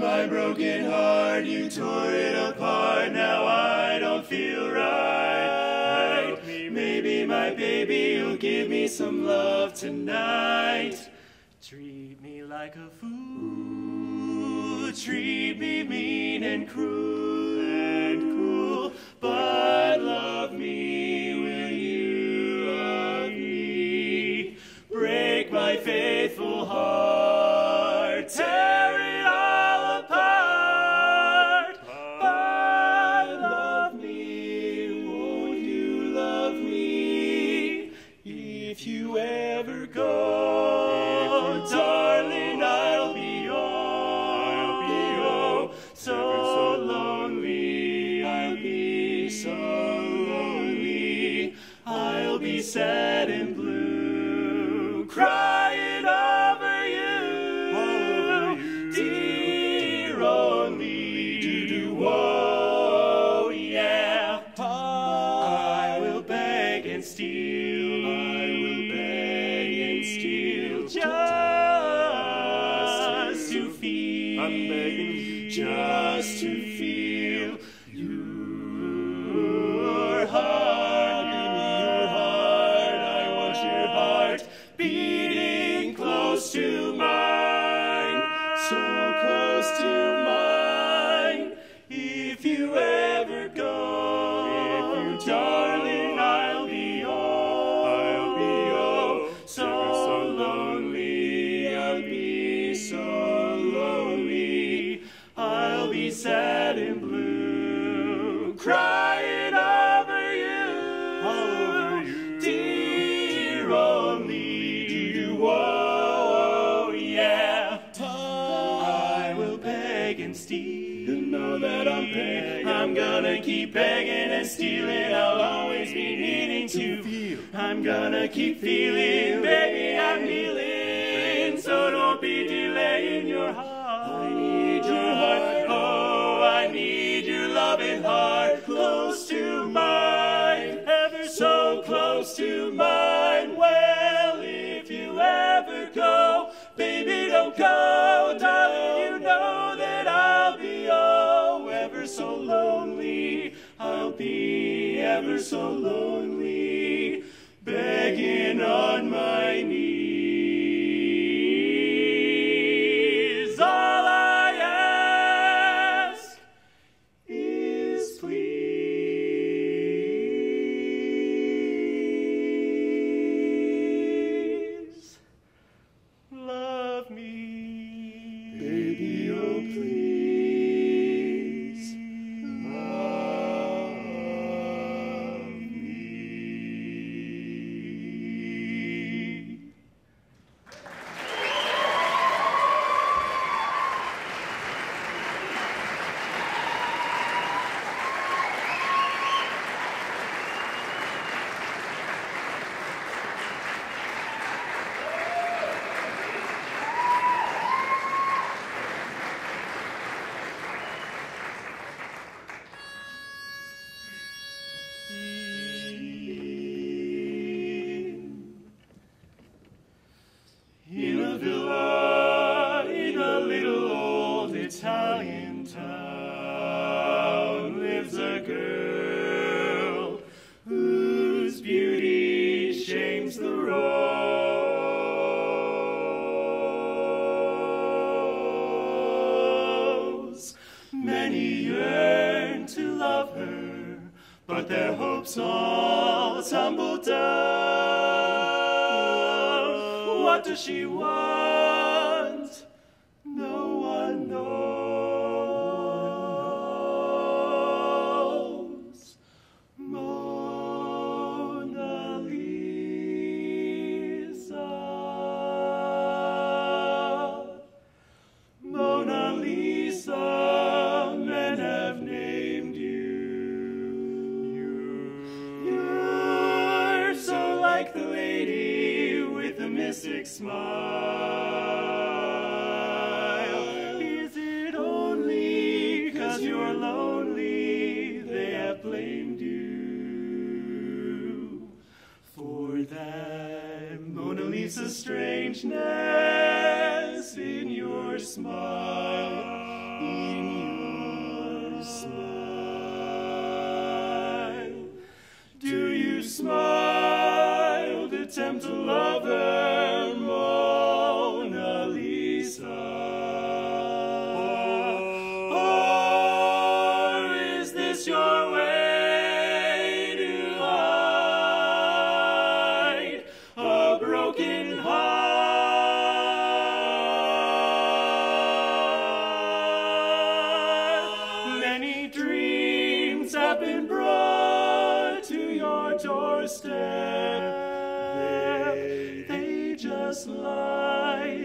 broken heart, you tore it apart. Now I don't feel right. Maybe my baby will give me some love tonight. Treat me like a fool. Treat me mean and cruel I'm begging. just to feel your heart. Your heart. I want your heart beating close to mine, so close to mine. Do you? Oh, yeah. I will beg and steal. You know that I'm. I'm gonna keep begging and stealing. I'll always be needing to feel. I'm gonna keep feeling, baby. I'm kneeling. So don't be delaying your heart. I need your heart. Oh, I need your loving heart close to mine, ever so close to mine. Ever so lonely, girl whose beauty shames the rose. Many yearn to love her, but their hopes all tumble down. What does she want? magic smile. Is it only cause you're lonely they have blamed you for that Mona Lisa strangeness in your smile, in your smile? Do you smile to tempt love? many dreams have been brought to your doorstep. They, they just lie